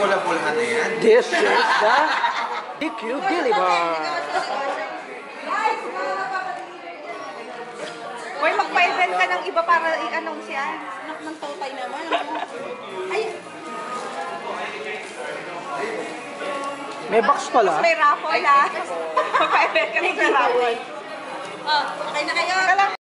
bola-bolahan na yan. This is the DQ Dilly Bar. Uy, magpa-event ka ng iba para i-announce yan. Anak ng totay naman. Ay, May box pala. may raffle ah. Magpa-event ka ng raffle. Oh, okay na kayo.